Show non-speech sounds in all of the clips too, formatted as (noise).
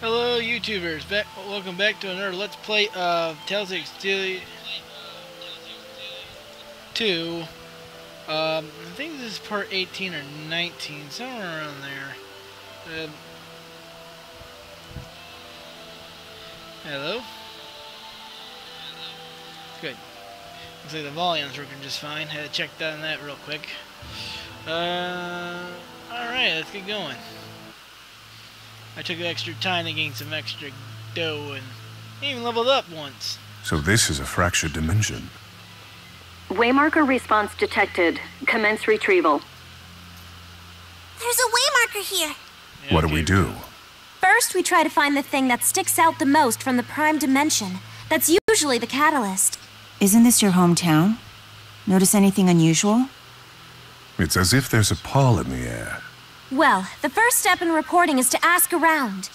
Hello, YouTubers. Back, welcome back to another Let's Play of Tales of Xillia 2. Um, I think this is part 18 or 19, somewhere around there. Um, hello? Good. Looks like the volume's working just fine. Had to check on that real quick. Uh, alright, let's get going. I took extra time to gain some extra dough and even leveled up once. So this is a fractured dimension. Waymarker response detected. Commence retrieval. There's a waymarker here. Yeah, what do we do? First, we try to find the thing that sticks out the most from the prime dimension. That's usually the catalyst. Isn't this your hometown? Notice anything unusual? It's as if there's a pall in the air. Well, the first step in reporting is to ask around.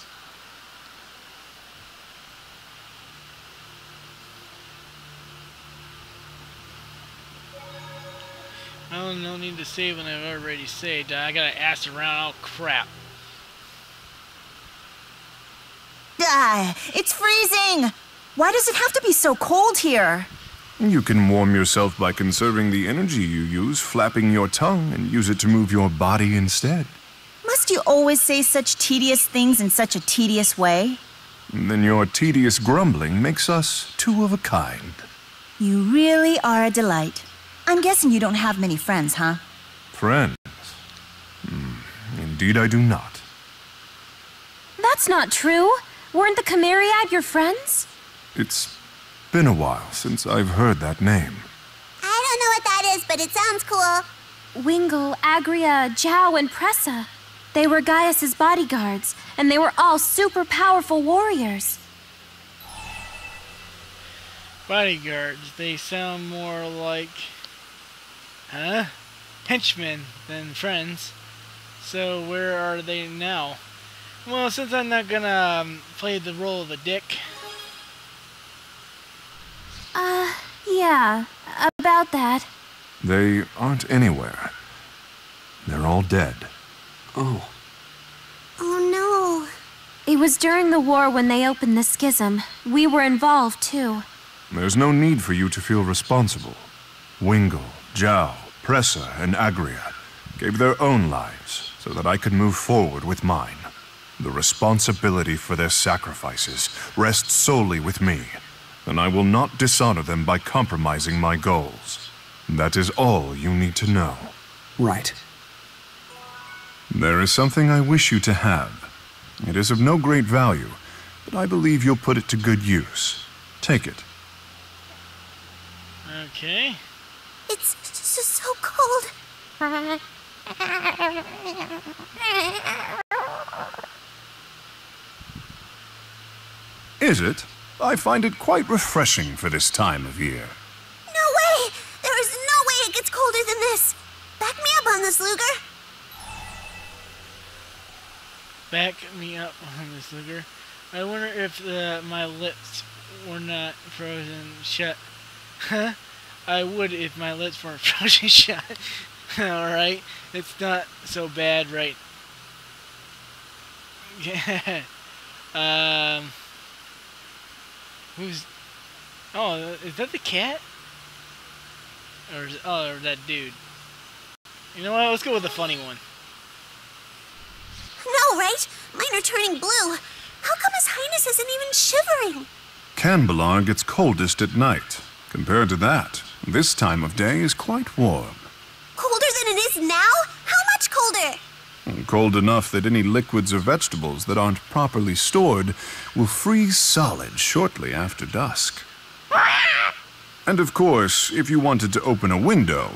I don't no need to save when I've already saved. I gotta ask around. Oh crap! Ah, it's freezing! Why does it have to be so cold here? You can warm yourself by conserving the energy you use, flapping your tongue, and use it to move your body instead. Must you always say such tedious things in such a tedious way? Then your tedious grumbling makes us two of a kind. You really are a delight. I'm guessing you don't have many friends, huh? Friends? Hmm, indeed I do not. That's not true. Weren't the Chimeriad your friends? It's been a while since I've heard that name. I don't know what that is, but it sounds cool. Wingul, Agria, Jiao, and Presa. They were Gaius's bodyguards, and they were all super powerful warriors. Bodyguards. They sound more like, huh? Henchmen than friends. So where are they now? Well, since I'm not gonna um, play the role of a dick, Uh, yeah, about that. They aren't anywhere. They're all dead. Oh, Oh no. It was during the war when they opened the schism. We were involved too. There's no need for you to feel responsible. Wingul, Jiao, Presa, and Agria gave their own lives so that I could move forward with mine. The responsibility for their sacrifices rests solely with me, and I will not dishonor them by compromising my goals. That is all you need to know. right. There is something I wish you to have. It is of no great value, but I believe you'll put it to good use. Take it. okay. It's so, so cold. Is it? I find it quite refreshing for this time of year. No way! There is no way it gets colder than this. Back me up on this, Ludger. Back me up on this Ludger. I wonder if uh, my lips were not frozen shut. Huh? I would if my lips weren't (laughs) frozen shut. (laughs) Alright? It's not so bad, right? Yeah. (laughs) um. Who's. Oh, is that the cat? Or is oh, or that dude? You know what? Let's go with the funny one. No, right? Mine are turning blue. How come His Highness isn't even shivering? Kanbalar gets coldest at night. Compared to that, this time of day is quite warm. Colder than it is now? How much colder? Hmm, cold enough that any liquids or vegetables that aren't properly stored will freeze solid shortly after dusk. And of course, if you wanted to open a window,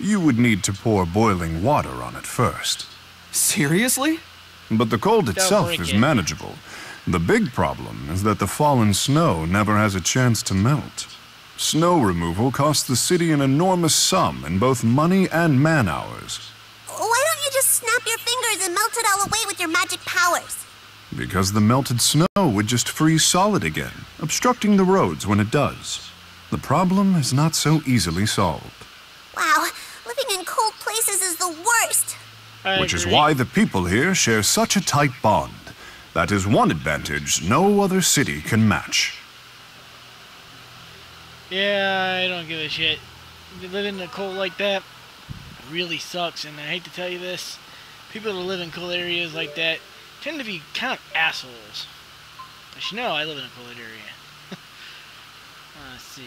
you would need to pour boiling water on it first. Seriously? But the cold itself is it. manageable. The big problem is that the fallen snow never has a chance to melt. Snow removal costs the city an enormous sum in both money and man hours. Why don't you just snap your fingers and melt it all away with your magic powers? Because the melted snow would just freeze solid again, obstructing the roads when it does. The problem is not so easily solved. Wow, living in cold places is the worst. I which is why the people here share such a tight bond. That is one advantage no other city can match. Yeah, I don't give a shit. Living in a cold like that really sucks, and I hate to tell you this. People that live in cold areas like that tend to be kind of assholes. But you know, I live in a cold area. (laughs) Let's see.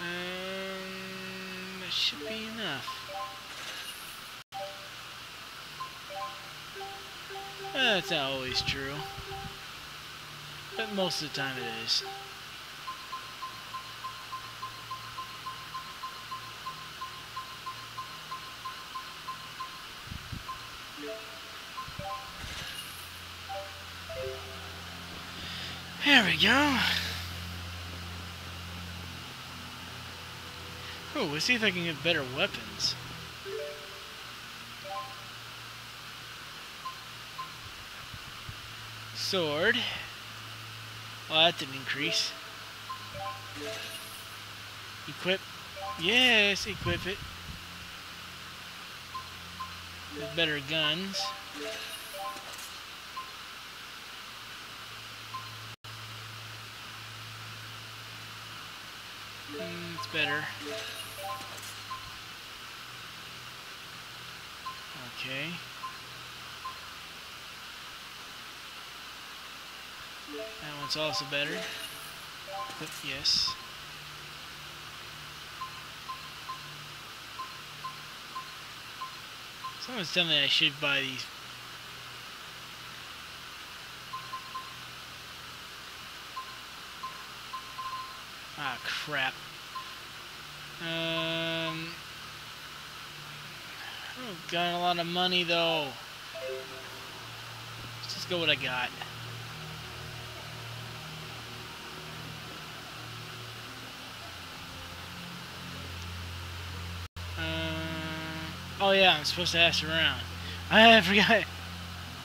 Um, that should be enough. That's not always true. But most of the time it is. There we go. Oh, let's see if I can get better weapons. Sword. Well, that didn't increase. Equip. Yes, equip it. With better guns. Mm, it's better. Okay. That one's also better. But yes. Someone's telling me I should buy these. Ah, crap. Um, I've got a lot of money though. Let's just go what I got. Oh yeah, I'm supposed to ask around. I (laughs) forgot.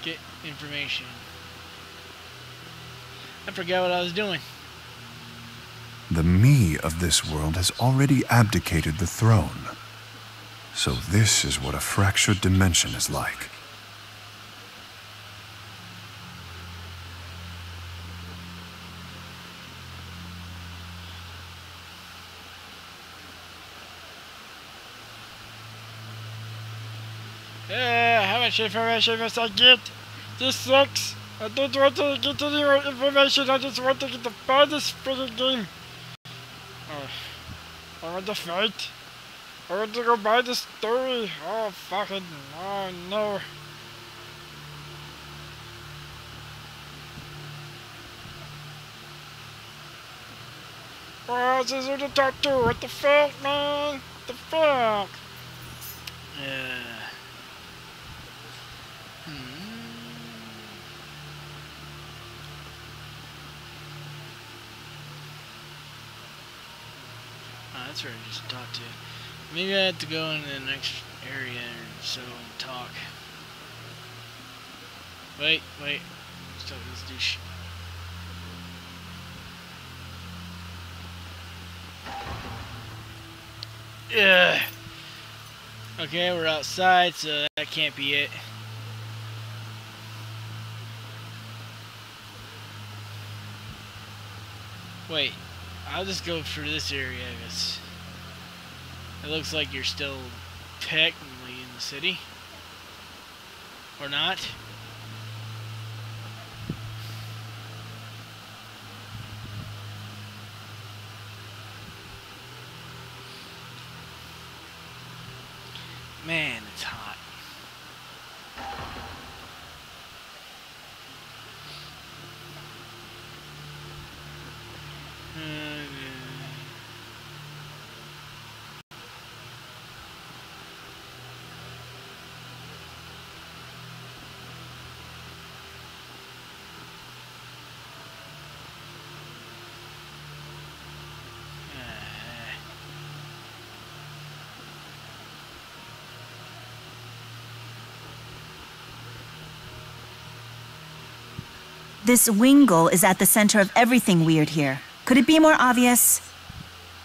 Get information. I forgot what I was doing. The me of this world has already abdicated the throne. So this is what a fractured dimension is like. Yeah, how much information must I get? This sucks. I don't want to get any more information. I just want to get the farthest freaking game. Oh, I want to fight. I want to go buy the story. Oh, fucking. Oh, no. Oh, this is who to talk to. What the fuck, man? What the fuck? Yeah. Oh, that's where I just talked to. Maybe I have to go into the next area or so and talk. Wait, wait. Let's talk to this douche. Yeah. Okay, we're outside, so that can't be it. Wait, I'll just go through this area, I guess. It looks like you're still technically in the city. Or not. Man, it's hot. This Wingul is at the center of everything weird here. Could it be more obvious?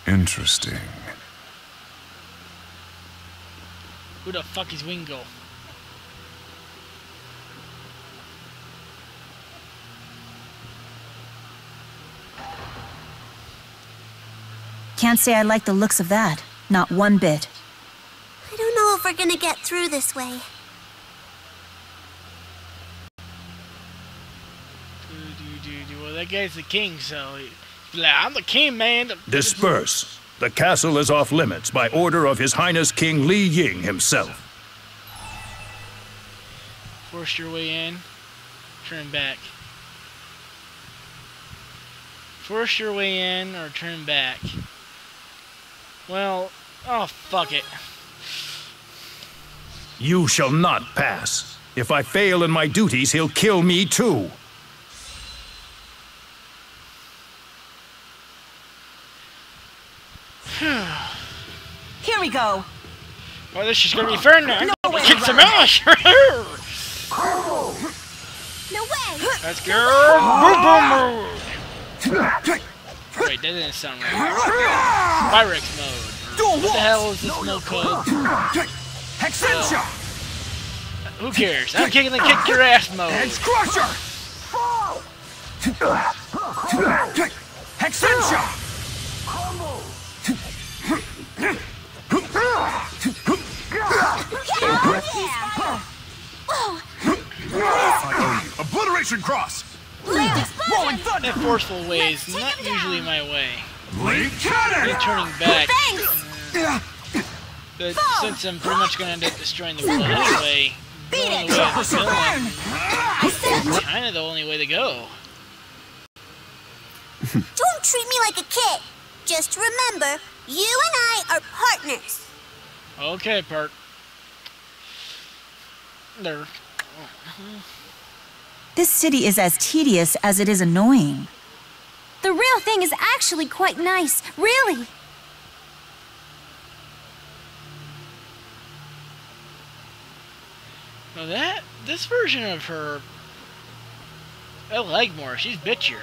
Interesting. Who the fuck is Wingul? Can't say I like the looks of that. Not one bit. I don't know if we're gonna get through this way. That guy's the king, so like, I'm the king, man. Disperse. The castle is off limits by order of His Highness King Li Ying himself. Force your way in. Turn back. Force your way in or turn back. Well, oh, fuck it. You shall not pass. If I fail in my duties, he'll kill me too. We go. Well, this is gonna be fun now. No way Kick some around. ass! (laughs) No way! Let's go! Boom, boom, boom. Wait, that didn't sound right. Pyrex mode. What the hell is this mode called? Hexentia! Oh. Who cares? I'm kicking the kick your ass mode. Crusher! Hexentia! Obliteration cross! Rolling thunder! That forceful way is not usually my way. Blade Me cannon! turning back, Thanks! but since I'm pretty much gonna end up destroying the world anyway, going the way of the villain, kind of the only way to go. Don't treat me like a kid. Just remember, you and I are partners. Okay, part. There. This city is as tedious as it is annoying. The real thing is actually quite nice, really. Now that this version of her, I like more. She's bitchier.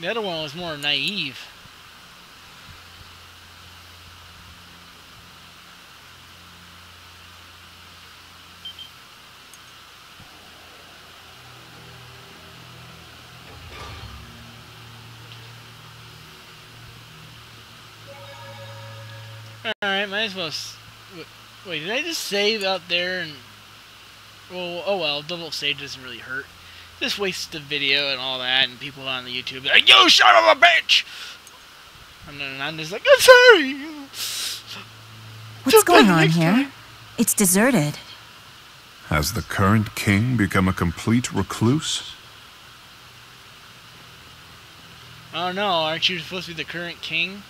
The other one was more naive. Alright, might as well. s- w- Wait, did I just save out there and. Well, oh well, double save doesn't really hurt. Just wastes the video and all that, and people on the YouTube be like, You son of a bitch! And then I'm just like, I'm sorry! What's Too going on here? time. It's deserted. Has the current king become a complete recluse? Oh no, aren't you supposed to be the current king?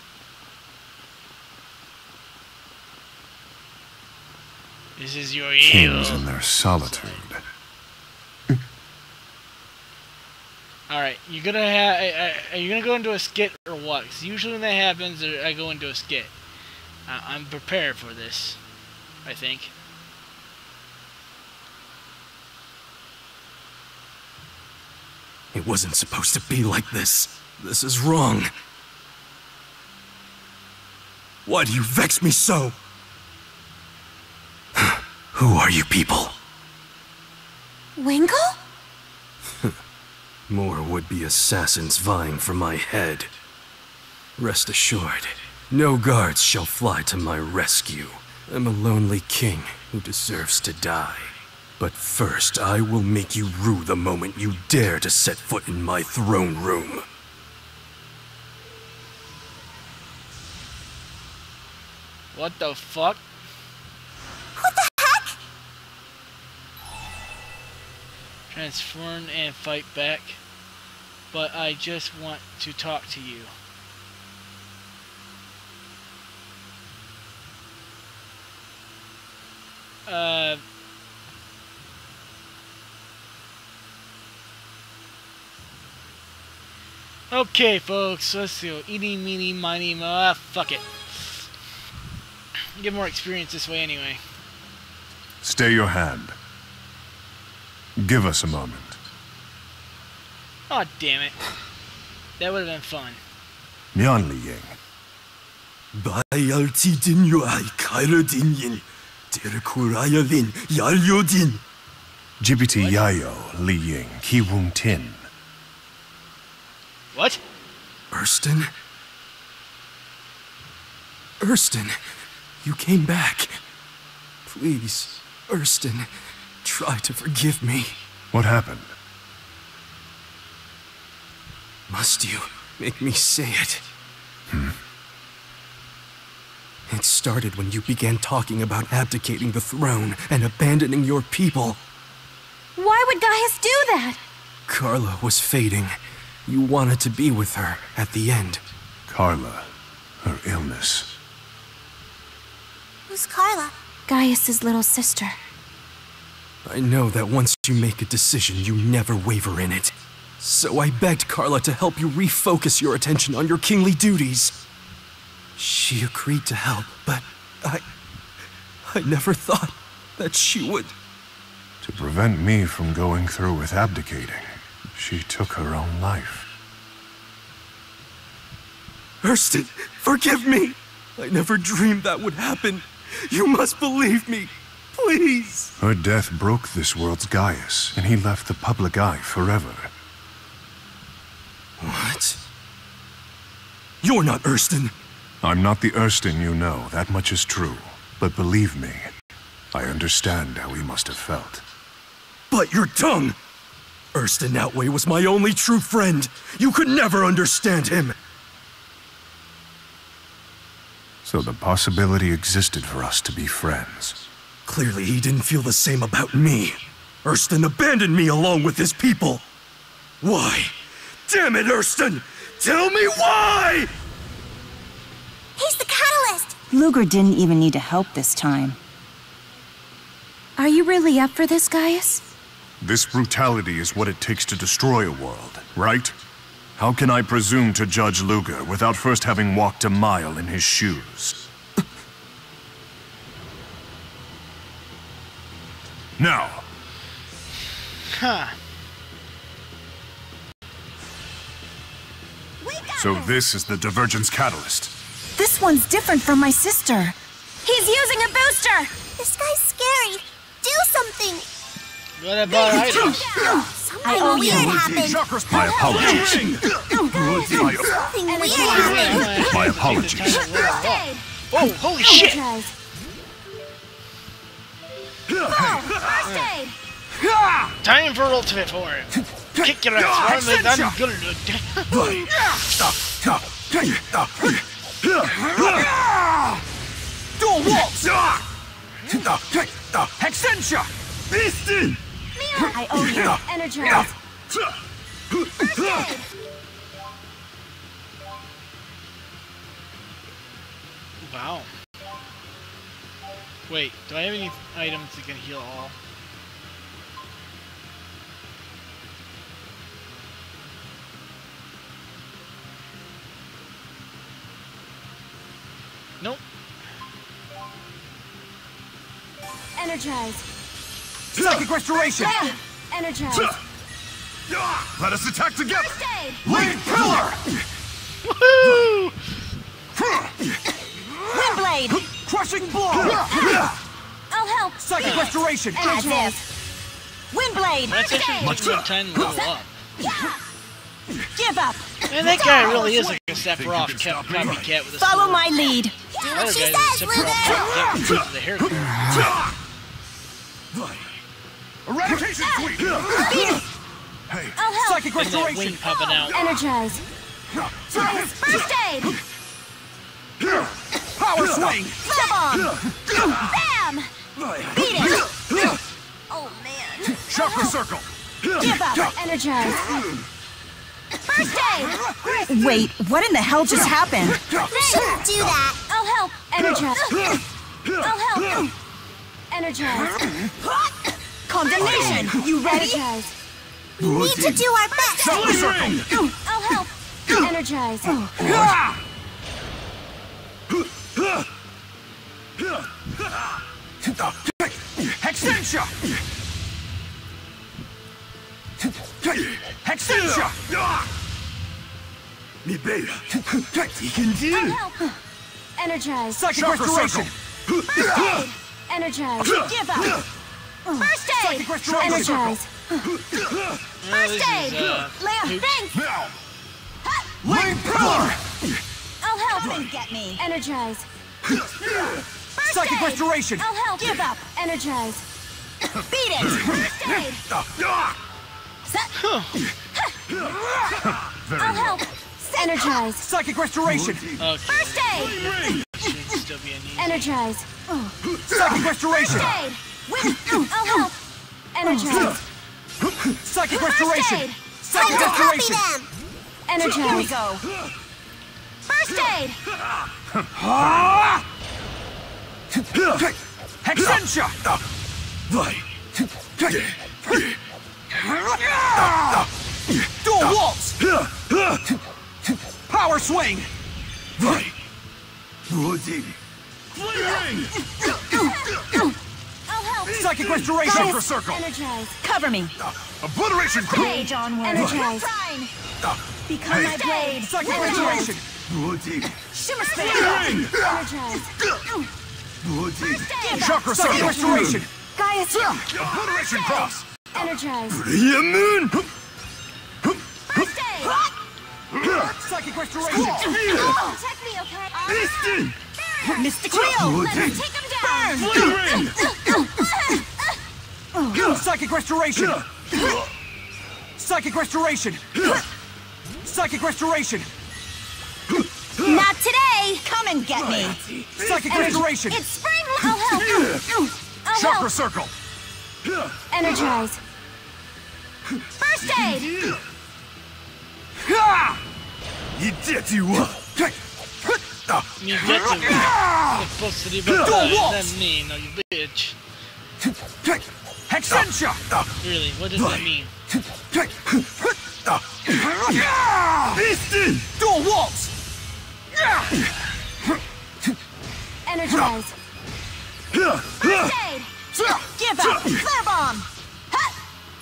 This is your Kings in their solitude. Alright, you're gonna have. Are you gonna go into a skit or what? 'Cause usually when that happens, uh, I go into a skit. I'm prepared for this. I think. It wasn't supposed to be like this. This is wrong. Why do you vex me so? Who are you people? Winkle? (laughs) More would-be assassins vying for my head. Rest assured, no guards shall fly to my rescue. I'm a lonely king who deserves to die. But first, I will make you rue the moment you dare to set foot in my throne room. What the fuck? What the heck? Transform and fight back. But I just want to talk to you. Uh. Okay, folks, let's see. Eeny, meeny, miny, mo. Ah, fuck it. Get more experience this way anyway. Stay your hand. Give us a moment. Oh, damn it. That would have been fun. Nyan Li Ying. Bayalti din yu ay kaira din yin. Terkuraya din yalyo din. Jibiti Yayo Li Ying Ki Wung Tin. What? Erston? Erston, you came back. Please, Erston, try to forgive me. What happened? Must you make me say it? Hmm. It started when you began talking about abdicating the throne and abandoning your people. Why would Gaius do that? Carla was fading. You wanted to be with her at the end. Carla. Her illness. Who's Carla? Gaius's little sister. I know that once you make a decision, you never waver in it. So I begged Carla to help you refocus your attention on your kingly duties. She agreed to help, but I. I never thought that she would. To prevent me from going through with abdicating, she took her own life. Erston, forgive me! I never dreamed that would happen. You must believe me. Please. Her death broke this world's Gaius, and he left the public eye forever. What? You're not Erston. I'm not the Erston you know, that much is true. But believe me, I understand how he must have felt. But your tongue! Erston Outway was my only true friend. You could never understand him. So the possibility existed for us to be friends. Clearly, he didn't feel the same about me. Erston abandoned me along with his people. Why? Damn it, Erston! Tell me why! He's the catalyst! Ludger didn't even need to help this time. Are you really up for this, Gaius? This brutality is what it takes to destroy a world, right? How can I presume to judge Ludger without first having walked a mile in his shoes? Now, Huh. so this is the Divergence Catalyst. This one's different from my sister. He's using a booster! This guy's scary. Do something. What about items? Something owe weird you. happened. My apologies. Something weird happened. My apologies. Oh, holy shit! First aid! Time for ultimate form. Kick your ass, run with ungulud. I owe you. Energize! Wow. Wait, do I have any items that can heal all? Energize! Psychic restoration! Bam! Energize! Let us attack together! First aid! Lead pillar! Woohoo! Windblade! Crushing blow! I'll help! Psychic restoration! Energize! Windblade! That's actually Much just enough time to level up. Give up! Man, that guy really is like a Sephiroth cap- copycat with a Follow sword. my lead! Do what other she guy's says, a Eradication sweep! I'll help! Psychic And that restoration! wing popping out. Energize! Ah! Ah! First aid! Ah! Power swing! Step on! Bam! Beat it! Oh man! Chakra circle! Give up! Energize! First aid! Wait, what in the hell just happened? Shouldn't do that. I'll help! Energize! I'll help! Energize! (gasps) Condemnation! You ready? Energize! We need to do our best. Chakra circle! I'll help! Energize! Oh. Hextensia! Hextensia! Mi beta! You can do I'll help! Energize! Psychic restoration! First aid! Energize! Give up! First aid! Energize! First aid! is, Lay on Hooch. thanks! Now! Lead pillar! I'll help! Get me. Energize! Psychic aid. restoration. I'll help. Give up. Energize. Beat it! First aid. I'll help. Energize. Psychic restoration. Okay. First aid. Should still be a need. Energize. Psychic restoration. First aid. I'll help. Energize. Psychic First restoration. aid. Psychic Copy restoration. them. Energize. Here we go. First aid. Hexentia. Dual waltz. Power swing. I'll help. Psychic restoration. Gaius. circle. Energize. Cover me. Obliteration. Rage onward. Energize. Fine. Become my blade. Psychic restoration. Shimmer spin. Energize. Chakra circle. Psychic restoration. Gaius. Obliteration cross. Energize. First aid. Psychic restoration. Okay? Mystic wheel. Let me take him down. Psychic restoration. Psychic restoration. Psychic restoration. Not today. Come and get me. Psychic restoration. It's spring. I'll help. I'll Chakra help. circle. Energize. First aid. You did you You get to. Supposed to be better than me, no, you bitch. Hexentia. Really, what does that mean? Dual waltz. Energize. First aid. Give up. Flare bomb.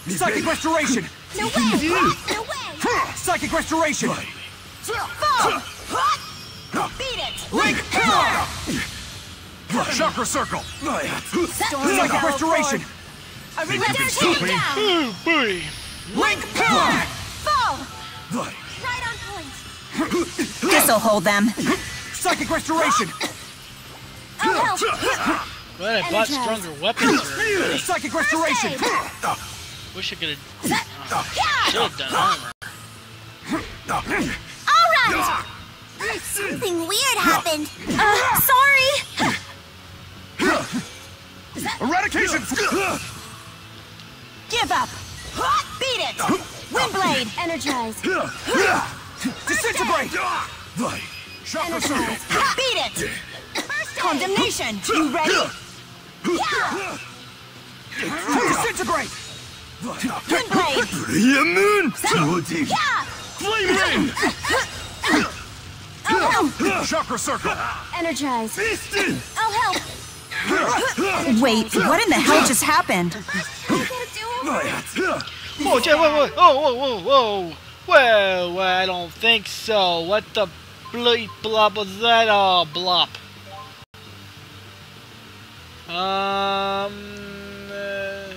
Psychic restoration. No way. (laughs) No way. Psychic restoration. Fall. Beat it. Link. Chakra circle. Storm Psychic battle restoration. forward. A relentless Take him down. Oh boy! Link. Fall. Right on point. This'll hold them. Psychic restoration. I'll help. Glad I bought stronger weapons for. Psychic restoration. Wish I could have. Should have uh, done armor. All right. Something weird happened. Uh, sorry. Eradication. Give up. Beat it. Windblade. Energize. Disintegrate. Chakra circle. Beat it. Condemnation. You ready? Disintegrate. Windblade. Flame ring. Chakra circle. Energize. I'll help. Wait, what in the hell just happened? I gotta do it. Whoa, Jay, whoa, whoa, whoa, whoa, whoa, whoa. Well, well, I don't think so. What the bleep blop was that? Oh, blop. Um, uh,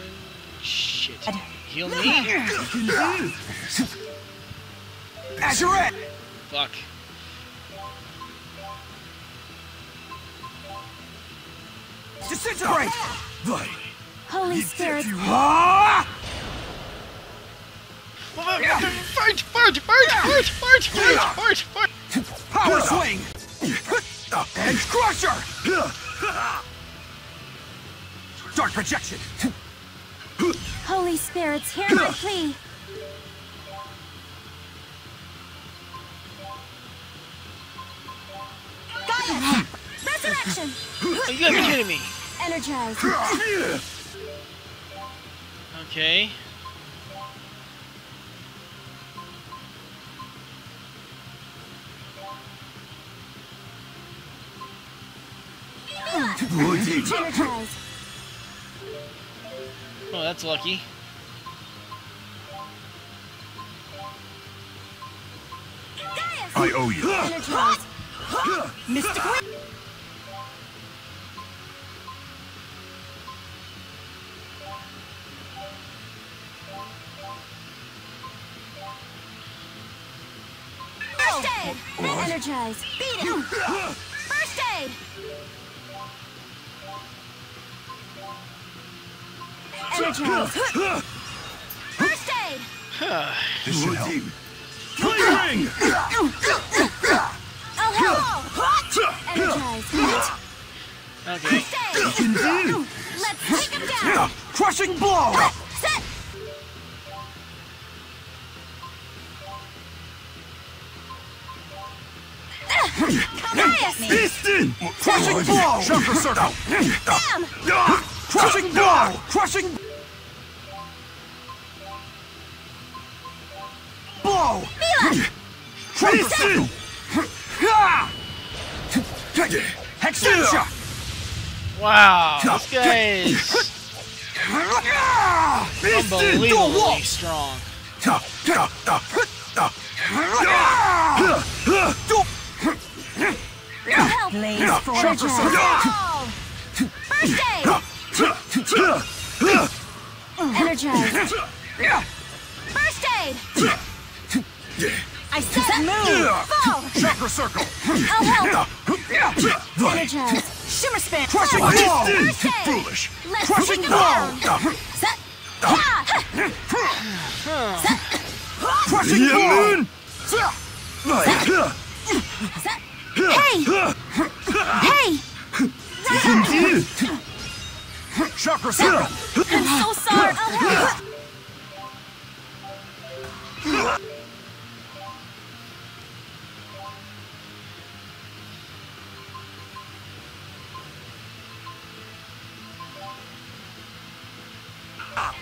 shit. Heal me? Azurette. Fuck. Disintegrate. Holy Spirit. Ah! Fight, fight, fight, fight, fight, fight, fight, fight. Power swing. Edge crusher. Dark projection. Holy Spirits, hear my plea. Gaia! Resurrection. You gotta be kidding me. Energize. Okay. Energize. Oh, that's lucky. I owe you. Energize. Mystic wheel. Energize. Beat it. First aid. Energize. First aid. This should help. Play ring! I'll help. Energize. Okay. First aid. Let's take him down. Crushing blow! Me. Piston! Crushing blow! Chakra circle! Bam. Crushing blow! Crushing blow! Piston! Hexentia! Wow, this guy is Piston! unbelievably strong. Help. Blaze for. First aid. Energize. First aid. I said move. Fall. Chakra circle! I'll help. Energize. Shimmer spin. Crushing aid. Foolish! Let's Crushing take him down. blow! Set. Ha. Crushing blow! Hey. Hey. Chakra circle! I'm so sorry. I'll help.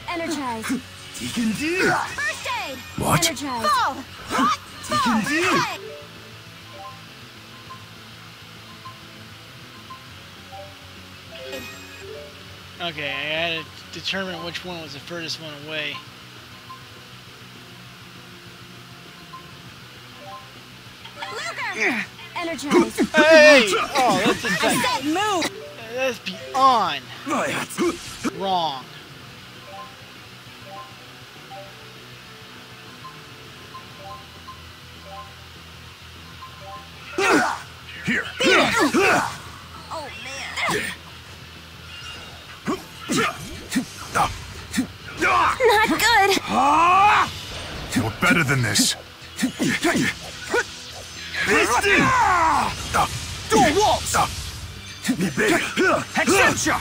Energize. First aid. What? Energize. Fall. Fall. Hey. Okay, I had to determine which one was the furthest one away. Ludger. Energize. Hey! Oh, that's a I second. said move. That's beyond oh, wrong. Here! Oh man. Not good. You're better than this. Piston! Dual waltz! Hexentia!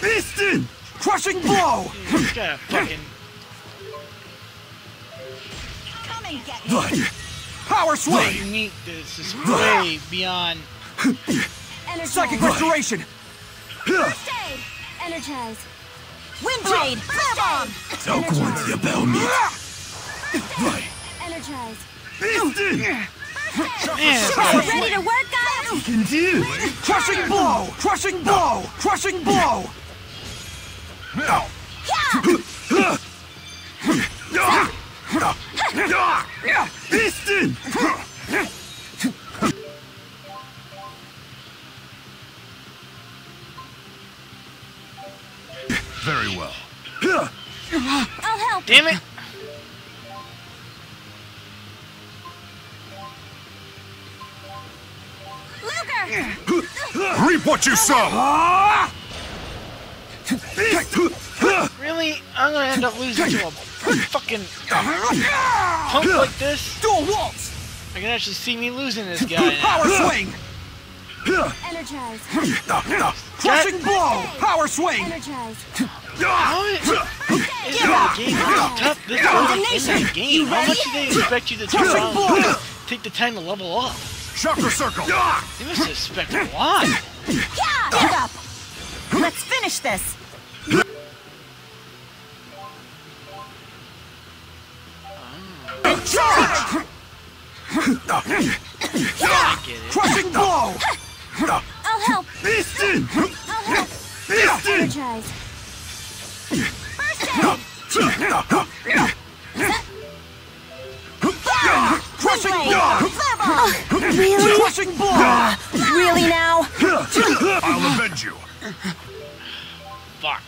Piston! Crushing blow! This guy fucking Come and get me. Power swing! unique. This is way beyond. (laughs) Energize. Psychic restoration! First aid. Energize. Windblade. Flare bomb. Energize. Piston! Man, ah! this guy- Ready to work, guys? You can do. Crushing blow! Crushing blow! Crushing blow! (laughs) Piston! Very well. I'll help. damn it! Ludger. Reap what you sow! Really? I'm gonna end up losing to a fucking punk like this? Dual waltz! I can actually see me losing this guy now. Power swing! Energize. Crushing blow! Power swing! Energize. How is, is that a game this tough this early in that game? How much do they expect you to turn around and take the time to level up? Chakra circle! They must expect a lot. Get up. Let's finish this. Crushing blow! I'll help. Piston! I'll help. Aid. Crushing blow! Really? Crushing blow! Really now? I'll avenge you. Fuck.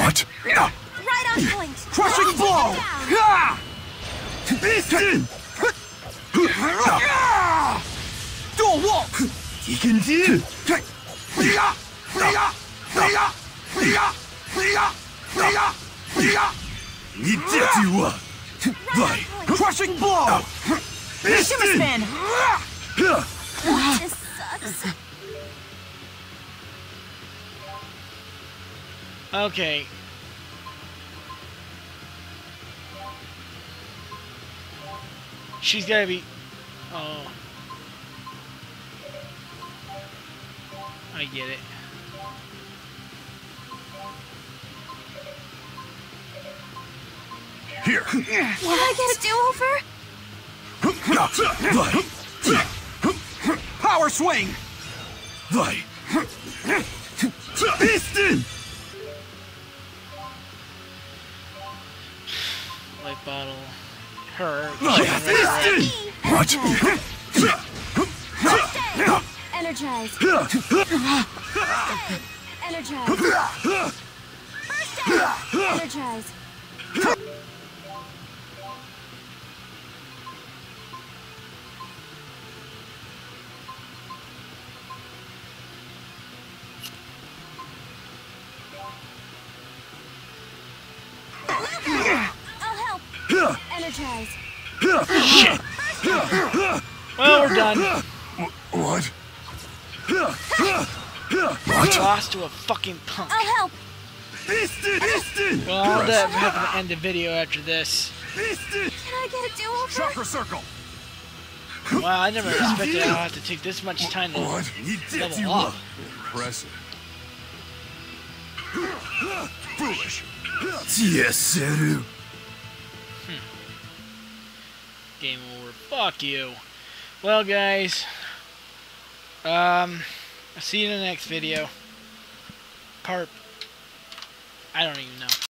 What? Right on point. Crushing blow. Don't walk. Deacon Deal. Right Crushing blow. Shimmer spin. This sucks. Okay, She's gotta be. Oh. I get it. Here! What Will I get a do-over? Power swing! Vai! Piston! Light bottle. Her. Piston! What? Energize. Energize. Energize. Well, we're done. What? Lost to a fucking punk. I'll help. Piston! Piston! Well, I'll have to end the video after this. Piston! Can I get a do-over? Chakra circle! Wow, I never expected I'll have to take this much time to What? level up. Impressive. Foolish! 消せる Game over. Fuck you. Well, guys. Um, see you in the next video. Carp. I don't even know.